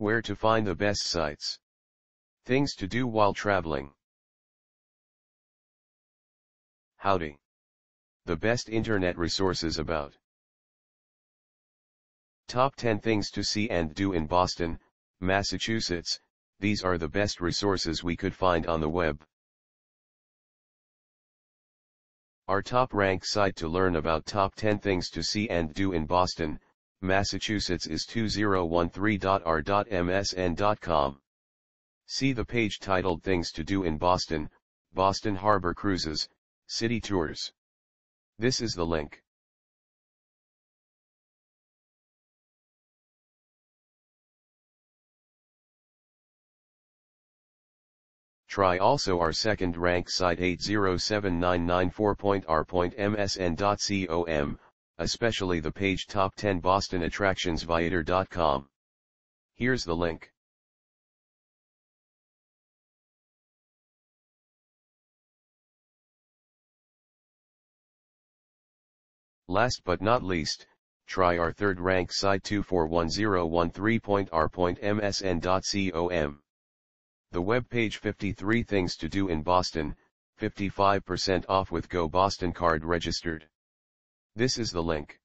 Where to find the best sites. Things to do while traveling. Howdy. The best internet resources about. Top 10 things to see and do in Boston, Massachusetts, these are the best resources we could find on the web. Our top ranked site to learn about top 10 things to see and do in Boston, Massachusetts is 2013.r.msn.com. See the page titled Things to Do in Boston, Boston Harbor Cruises, City Tours. This is the link. Try also our second rank site 807994.r.msn.com, especially the page Top 10 Boston Attractions Viator.com. Here's the link. Last but not least, try our third rank site 241013.r.msn.com. The web page 53 Things to Do in Boston, 55% off with Go Boston card registered. This is the link.